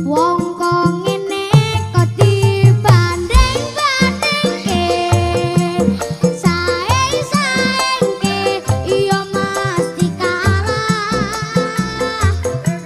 王刚